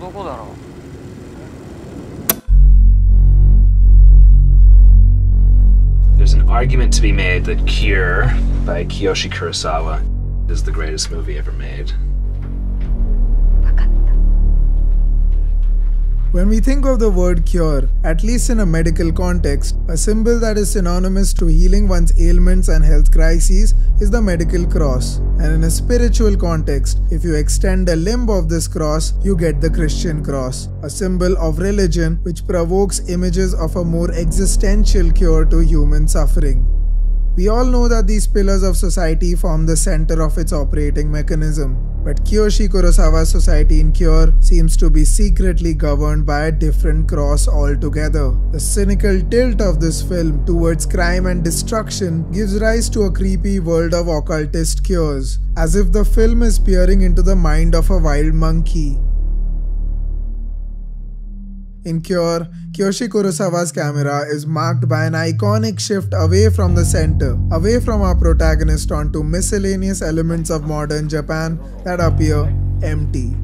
どこだろう There's an argument to be made that Cure by Kiyoshi Kurosawa is the greatest movie ever made. When we think of the word cure, at least in a medical context, a symbol that is synonymous to healing one's ailments and health crises is the medical cross. And in a spiritual context, if you extend a limb of this cross, you get the Christian cross, a symbol of religion which provokes images of a more existential cure to human suffering. We all know that these pillars of society form the center of its operating mechanism, but Kiyoshi Kurosawa's society in Cure seems to be secretly governed by a different cross altogether. The cynical tilt of this film towards crime and destruction gives rise to a creepy world of occultist cures, as if the film is peering into the mind of a wild monkey. In Cure, Kiyoshi Kurosawa's camera is marked by an iconic shift away from the center, away from our protagonist onto miscellaneous elements of modern Japan that appear empty.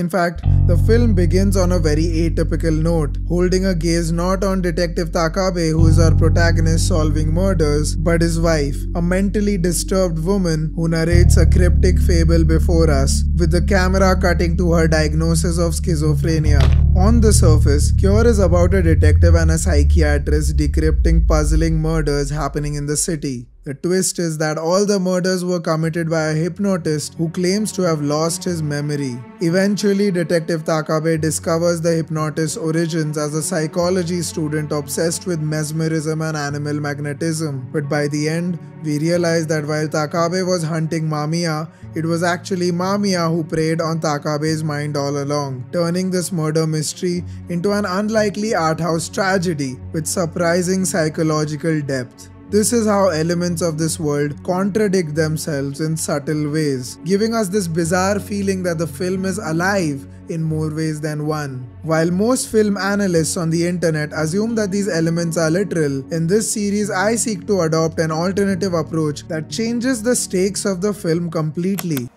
In fact, the film begins on a very atypical note, holding a gaze not on Detective Takabe, who is our protagonist solving murders, but his wife, a mentally disturbed woman who narrates a cryptic fable before us, with the camera cutting to her diagnosis of schizophrenia. On the surface, Cure is about a detective and a psychiatrist decrypting puzzling murders happening in the city. The twist is that all the murders were committed by a hypnotist who claims to have lost his memory. Eventually, Detective Takabe discovers the hypnotist's origins as a psychology student obsessed with mesmerism and animal magnetism. But by the end, we realize that while Takabe was hunting Mamiya, it was actually Mamiya who preyed on Takabe's mind all along, turning this murder mystery into an unlikely art house tragedy with surprising psychological depth. This is how elements of this world contradict themselves in subtle ways, giving us this bizarre feeling that the film is alive in more ways than one. While most film analysts on the internet assume that these elements are literal, in this series I seek to adopt an alternative approach that changes the stakes of the film completely.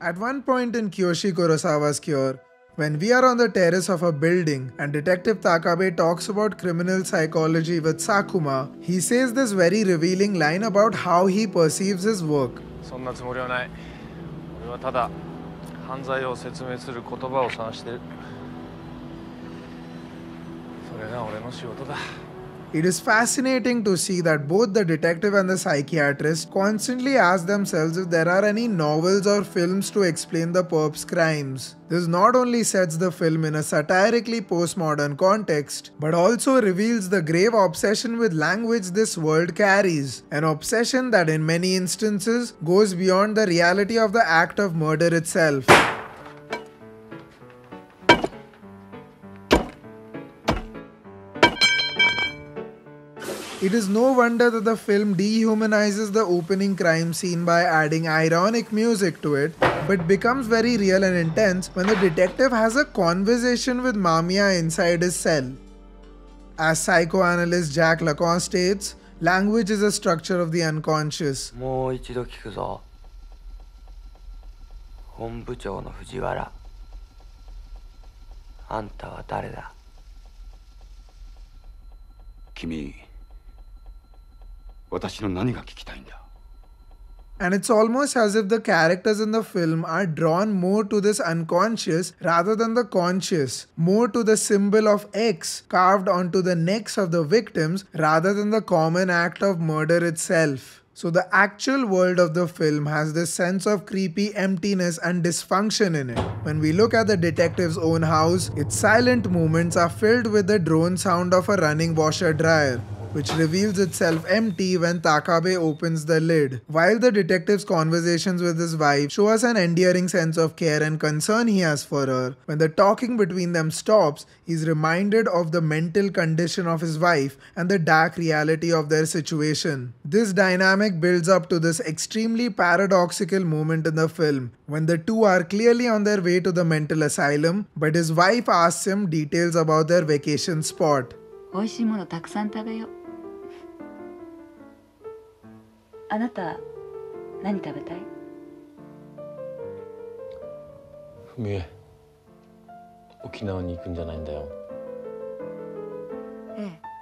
At one point in Kiyoshi Kurosawa's Cure, when we are on the terrace of a building and Detective Takabe talks about criminal psychology with Sakuma, he says this very revealing line about how he perceives his work. そんなつもりはない俺はただ犯罪を説明する言葉を探してるそれが俺の仕事だ It is fascinating to see that both the detective and the psychiatrist constantly ask themselves if there are any novels or films to explain the perp's crimes. This not only sets the film in a satirically postmodern context, but also reveals the grave obsession with language this world carries. An obsession that, in many instances, goes beyond the reality of the act of murder itself. It is no wonder that the film dehumanizes the opening crime scene by adding ironic music to it, but becomes very real and intense when the detective has a conversation with Mamiya inside his cell. As psychoanalyst Jacques Lacan states, language is a structure of the unconscious. もう一度聞くぞ。本部長の藤原。あんたは誰だ君。私の何が聞きたいんだ And it's almost as if the characters in the film are drawn more to this unconscious rather than the conscious, more to the symbol of X carved onto the necks of the victims rather than the common act of murder itself. So the actual world of the film has this sense of creepy emptiness and dysfunction in it. When we look at the detective's own house, its silent moments are filled with the drone sound of a running washer dryer. which reveals itself empty when Takabe opens the lid. While the detective's conversations with his wife show us an endearing sense of care and concern he has for her, when the talking between them stops, he's reminded of the mental condition of his wife and the dark reality of their situation. This dynamic builds up to this extremely paradoxical moment in the film when the two are clearly on their way to the mental asylum, but his wife asks him details about their vacation spot. 美味しいものたくさん食べよう あなた何食べたいふみえ沖縄に行くんじゃないんだよええ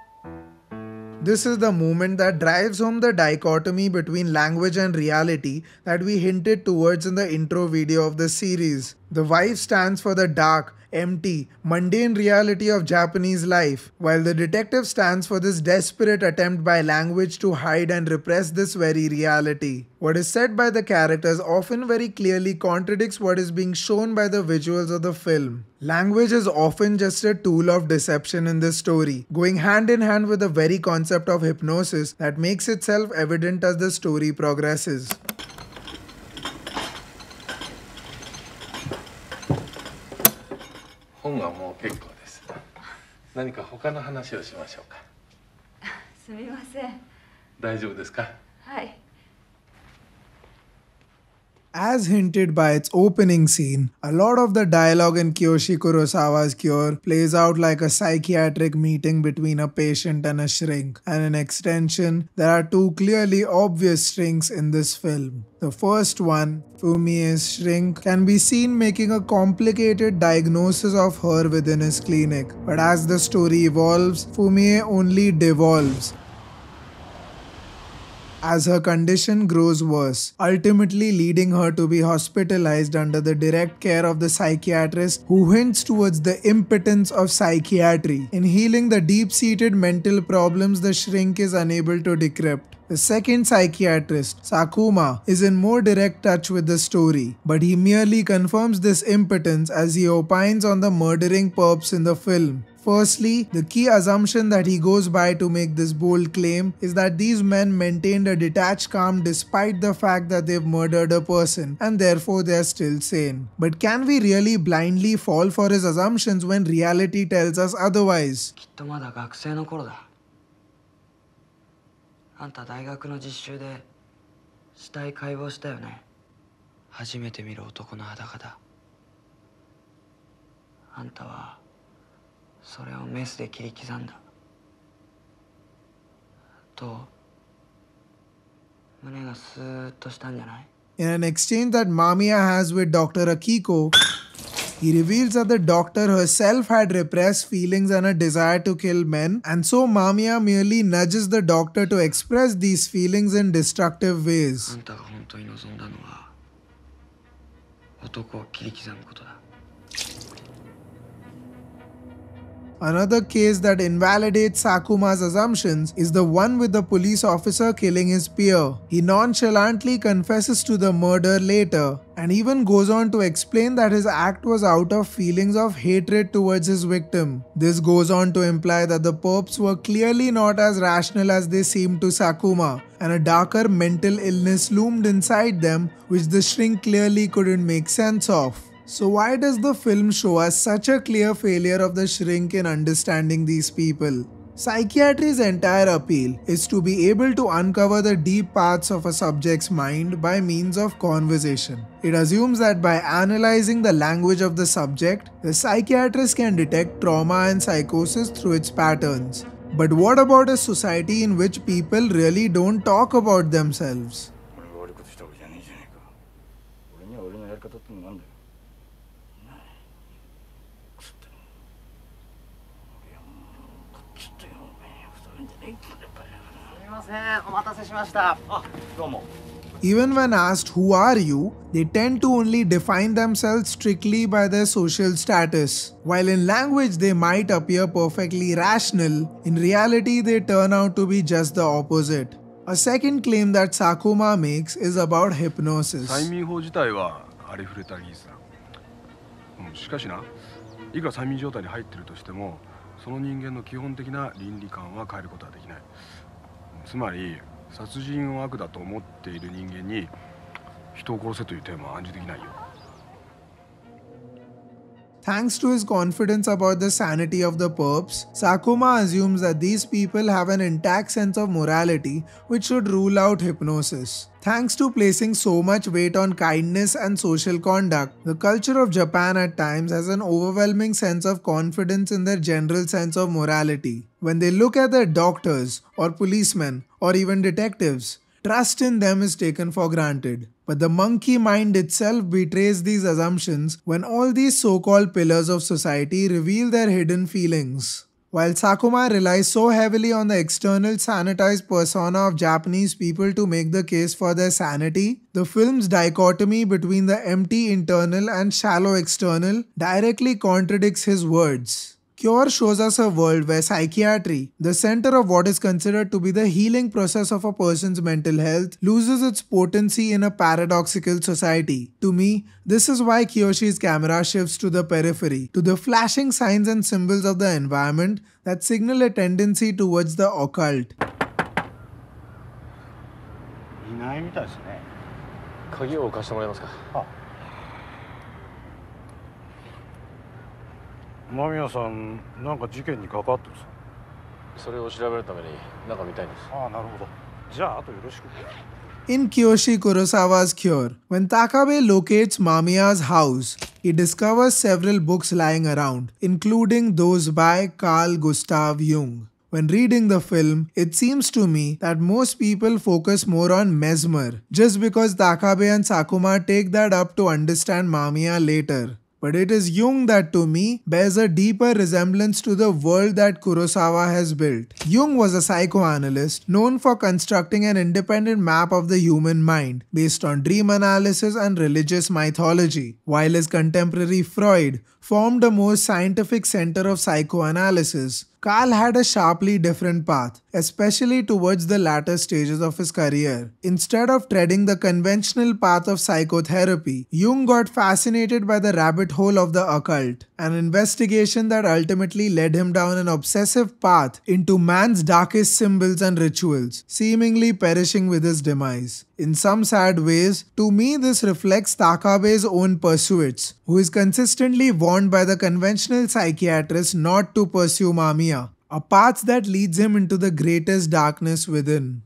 This is the moment that drives home the dichotomy between language and reality that we hinted towards in the intro video of the series. The wife stands for the dark, empty, mundane reality of Japanese life, while the detective stands for this desperate attempt by language to hide and repress this very reality. What is said by the characters often very clearly contradicts what is being shown by the visuals of the film. Language is often just a tool of deception in this story, going hand in hand with the very concept of hypnosis that makes itself evident as the story progresses. 本はもう結構です。何か他の話をしましょうか。すみません。大丈夫ですか？はい As hinted by its opening scene, a lot of the dialogue in Kiyoshi Kurosawa's Cure plays out like a psychiatric meeting between a patient and a shrink. And in extension, there are two clearly obvious shrinks in this film. The first one, Fumie's shrink, can be seen making a complicated diagnosis of her within his clinic. But as the story evolves, Fumie only devolves as her condition grows worse, ultimately leading her to be hospitalized under the direct care of the psychiatrist who hints towards the impotence of psychiatry in healing the deep seated mental problems the shrink is unable to decrypt. The second psychiatrist, Sakuma, is in more direct touch with the story, but he merely confirms this impotence as he opines on the murdering perps in the film. Firstly, the key assumption that he goes by to make this bold claim is that these men maintained a detached calm despite the fact that they've murdered a person and therefore they are still sane. But can we really blindly fall for his assumptions when reality tells us otherwise? きっとまだ学生の頃だあんた大学の実習で死体解剖したよね初めて見る男の裸だあんたは それをメスで切り刻んだと胸がスーッとしたんじゃない In an exchange that Mamiya has with Dr. Akiko, he reveals that the doctor herself had repressed feelings and a desire to kill men, and so Mamiya merely nudges the doctor to express these feelings in destructive あ ways. Another case that invalidates Sakuma's assumptions is the one with the police officer killing his peer. He nonchalantly confesses to the murder later and even goes on to explain that his act was out of feelings of hatred towards his victim. This goes on to imply that the perps were clearly not as rational as they seemed to Sakuma, and a darker mental illness loomed inside them which the shrink clearly couldn't make sense of. So, why does the film show us such a clear failure of the shrink in understanding these people? Psychiatry's entire appeal is to be able to uncover the deep parts of a subject's mind by means of conversation. It assumes that by analyzing the language of the subject, the psychiatrist can detect trauma and psychosis through its patterns. But what about a society in which people really don't talk about themselves? Even when asked who are you, they tend to only define themselves strictly by their social status. While in language they might appear perfectly rational, in reality they turn out to be just the opposite. A second claim that Sakuma makes is about hypnosis. 催眠法自体はありふれた技術だ、うん、しかしないくら催眠状態に入ってるとしても その人間の基本的な倫理観は変えることはできない。つまり殺人を悪だと思っている人間に人を殺せというテーマは暗示できないよ。Thanks to his confidence about the sanity of the perps, Sakuma assumes that these people have an intact sense of morality which should rule out hypnosis. Thanks to placing so much weight on kindness and social conduct, the culture of Japan at times has an overwhelming sense of confidence in their general sense of morality. When they look at their doctors, or policemen, or even detectives, Trust in them is taken for granted. But the monkey mind itself betrays these assumptions when all these so called pillars of society reveal their hidden feelings. While Sakuma relies so heavily on the external sanitized persona of Japanese people to make the case for their sanity, the film's dichotomy between the empty internal and shallow external directly contradicts his words. Cure shows us a world where psychiatry, the center of what is considered to be the healing process of a person's mental health, loses its potency in a paradoxical society. To me, this is why Kiyoshi's camera shifts to the periphery, to the flashing signs and symbols of the environment that signal a tendency towards the occult. いないみたいですね鍵を貸してもらえますか 間宮さんなんか事件に関わってるんですかそれを調べるために中見たいんですああなるほどじゃああとよろしく In Kiyoshi Kurosawa's Cure, when Takabe locates Mamiya's house, he discovers several books lying around, including those by Carl Gustav Jung. When reading the film, it seems to me that most people focus more on Mesmer, just because Takabe and Sakuma take that up to understand Mamiya later. But it is Jung that to me bears a deeper resemblance to the world that Kurosawa has built. Jung was a psychoanalyst known for constructing an independent map of the human mind based on dream analysis and religious mythology, while his contemporary Freud formed a more scientific center of psychoanalysis. Carl had a sharply different path, especially towards the latter stages of his career. Instead of treading the conventional path of psychotherapy, Jung got fascinated by the rabbit hole of the occult, an investigation that ultimately led him down an obsessive path into man's darkest symbols and rituals, seemingly perishing with his demise. In some sad ways, to me this reflects Takabe's own pursuits, who is consistently warned by the conventional psychiatrist not to pursue Mamiya, a path that leads him into the greatest darkness within.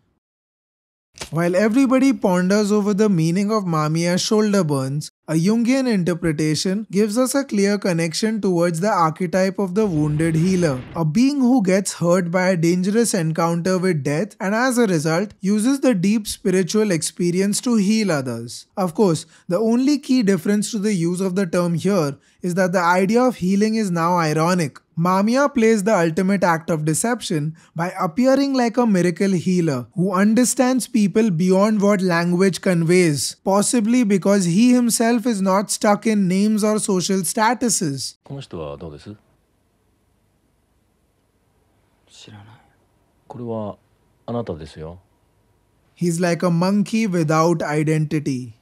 While everybody ponders over the meaning of Mamiya's shoulder burns, a Jungian interpretation gives us a clear connection towards the archetype of the wounded healer, a being who gets hurt by a dangerous encounter with death and as a result uses the deep spiritual experience to heal others. Of course, the only key difference to the use of the term here is that the idea of healing is now ironic. Mamiya plays the ultimate act of deception by appearing like a miracle healer who understands people beyond what language conveys, possibly because he himself is not stuck in names or social statuses. この人はどうです知らないこれはあなたですよ He's like a monkey without identity.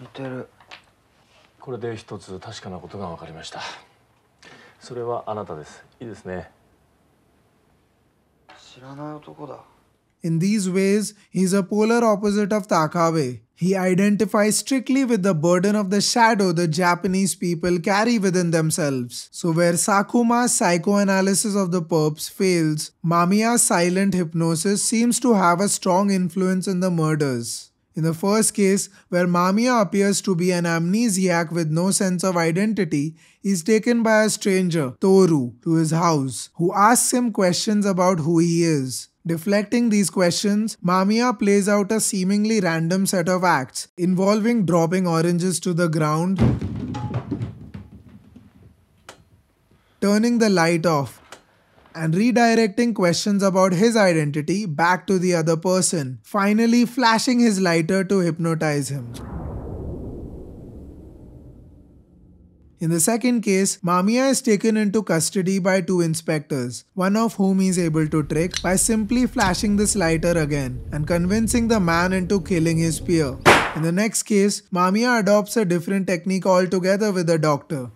似てるこれで一つ確かなことが分かりましたそれはあなたですいいですね知らない男だ In these ways, he's a polar opposite of Takabe. He identifies strictly with the burden of the shadow the Japanese people carry within themselves. So, where Sakuma's psychoanalysis of the perps fails, Mamiya's silent hypnosis seems to have a strong influence in the murders. In the first case, where Mamiya appears to be an amnesiac with no sense of identity, he is taken by a stranger, Toru, to his house, who asks him questions about who he is. Deflecting these questions, Mamiya plays out a seemingly random set of acts involving dropping oranges to the ground, turning the light off, and redirecting questions about his identity back to the other person, finally flashing his lighter to hypnotize him. In the second case, Mamiya is taken into custody by two inspectors, one of whom he is able to trick by simply flashing this lighter again and convincing the man into killing his peer. In the next case, Mamiya adopts a different technique altogether with the doctor.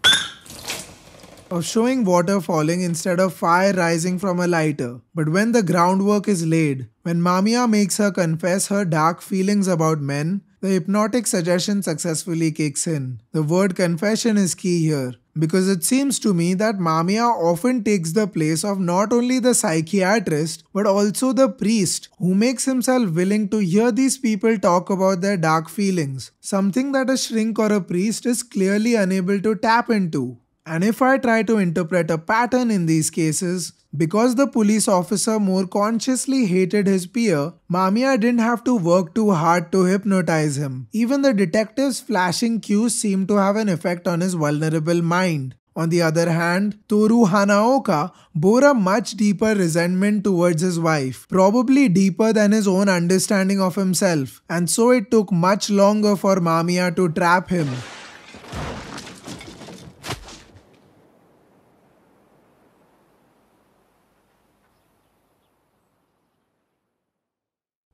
of showing water falling instead of fire rising from a lighter. But when the groundwork is laid, when Mamiya makes her confess her dark feelings about men, the hypnotic suggestion successfully kicks in. The word confession is key here because it seems to me that Mamiya often takes the place of not only the psychiatrist but also the priest who makes himself willing to hear these people talk about their dark feelings, something that a shrink or a priest is clearly unable to tap into. And if I try to interpret a pattern in these cases, because the police officer more consciously hated his peer, Mamiya didn't have to work too hard to hypnotize him. Even the detective's flashing cues seemed to have an effect on his vulnerable mind. On the other hand, Toru Hanaoka bore a much deeper resentment towards his wife, probably deeper than his own understanding of himself, and so it took much longer for Mamiya to trap him.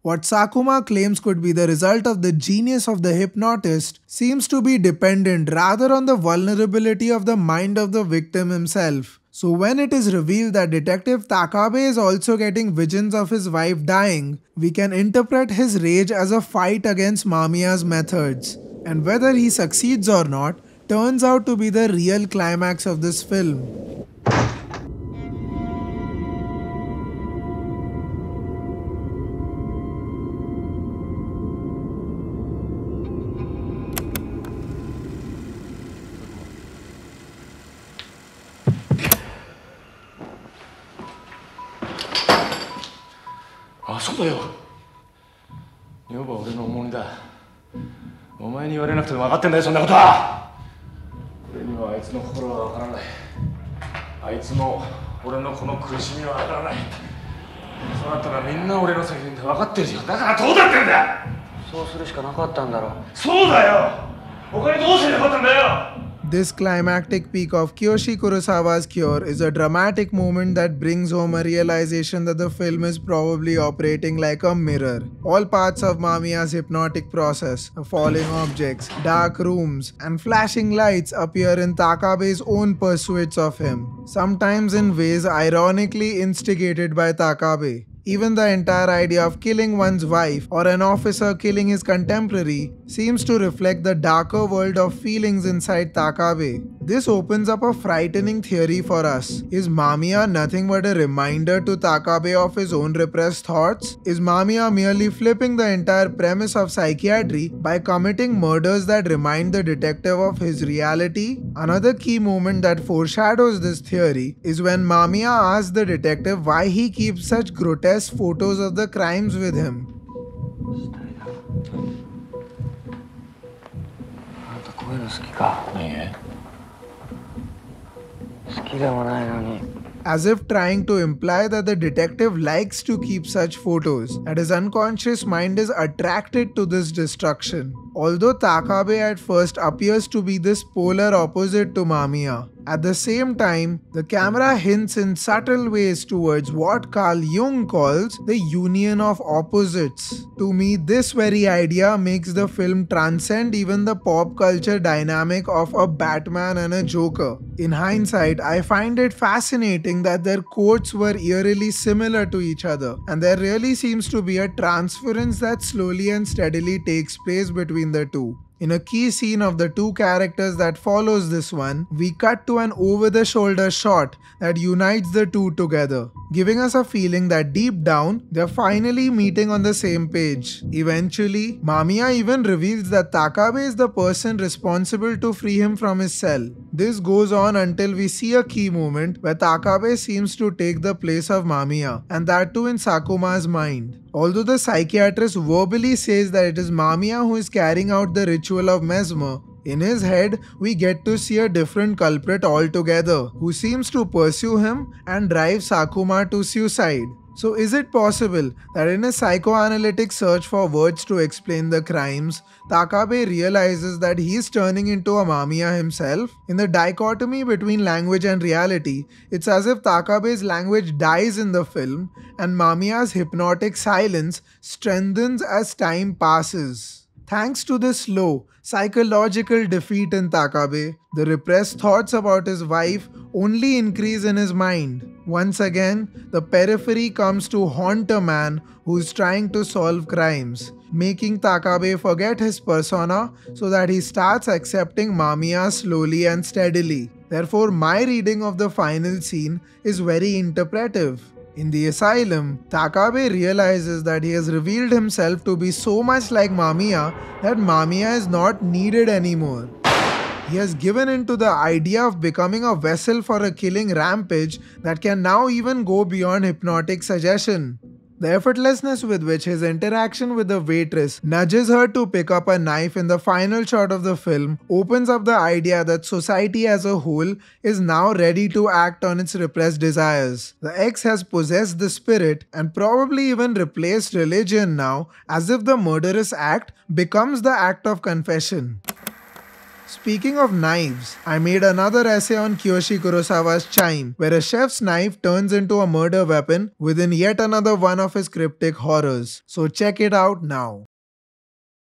What Sakuma claims could be the result of the genius of the hypnotist seems to be dependent rather on the vulnerability of the mind of the victim himself. So when it is revealed that Detective Takabe is also getting visions of his wife dying, we can interpret his rage as a fight against Mamiya's methods. And whether he succeeds or not turns out to be the real climax of this film. あそうだよ。女房は俺の重荷だ。お前に言われなくても分かってんだよそんなことは。俺にはあいつの心は分からない。あいつも俺のこの苦しみは分からない。そうなったらみんな俺の責任で分かってるよだからどうだってんだそうするしかなかったんだろそうだよ。他にどうすればよかったんだよ This climactic peak of Kiyoshi Kurosawa's Cure is a dramatic moment that brings home a realization that the film is probably operating like a mirror. All parts of Mamiya's hypnotic process, falling objects, dark rooms, and flashing lights appear in Takabe's own pursuits of him, sometimes in ways ironically instigated by Takabe. Even the entire idea of killing one's wife or an officer killing his contemporary seems to reflect the darker world of feelings inside Takabe. This opens up a frightening theory for us. Is Mamiya nothing but a reminder to Takabe of his own repressed thoughts? Is Mamiya merely flipping the entire premise of psychiatry by committing murders that remind the detective of his reality? Another key moment that foreshadows this theory is when Mamiya asks the detective why he keeps such grotesque photos of the crimes with him. As if trying to imply that the detective likes to keep such photos, and his unconscious mind is attracted to this destruction. Although Takabe at first appears to be this polar opposite to Mamiya, at the same time, the camera hints in subtle ways towards what Carl Jung calls the union of opposites. To me, this very idea makes the film transcend even the pop culture dynamic of a Batman and a Joker. In hindsight, I find it fascinating that their quotes were eerily similar to each other, and there really seems to be a transference that slowly and steadily takes place between the two. In a key scene of the two characters that follows this one, we cut to an over the shoulder shot that unites the two together, giving us a feeling that deep down, they're finally meeting on the same page. Eventually, Mamiya even reveals that Takabe is the person responsible to free him from his cell. This goes on until we see a key moment where Takabe seems to take the place of Mamiya, and that too in Sakuma's mind. Although the psychiatrist verbally says that it is Mamiya who is carrying out the ritual of mesmer, in his head, we get to see a different culprit altogether, who seems to pursue him and drive Sakuma to suicide. So, is it possible that in a psychoanalytic search for words to explain the crimes, Takabe realizes that he is turning into a Mamiya himself? In the dichotomy between language and reality, it's as if Takabe's language dies in the film and Mamiya's hypnotic silence strengthens as time passes. Thanks to this slow, psychological defeat in Takabe, the repressed thoughts about his wife only increase in his mind. Once again, the periphery comes to haunt a man who is trying to solve crimes, making Takabe forget his persona so that he starts accepting Mamiya slowly and steadily. Therefore, my reading of the final scene is very interpretive. In the asylum, Takabe realizes that he has revealed himself to be so much like Mamiya that Mamiya is not needed anymore. He has given in to the idea of becoming a vessel for a killing rampage that can now even go beyond hypnotic suggestion. The effortlessness with which his interaction with the waitress nudges her to pick up a knife in the final shot of the film opens up the idea that society as a whole is now ready to act on its repressed desires. The X has possessed the spirit and probably even replaced religion now, as if the murderous act becomes the act of confession. Speaking of knives, I made another essay on Kiyoshi Kurosawa's Chime, where a chef's knife turns into a murder weapon within yet another one of his cryptic horrors. So check it out now.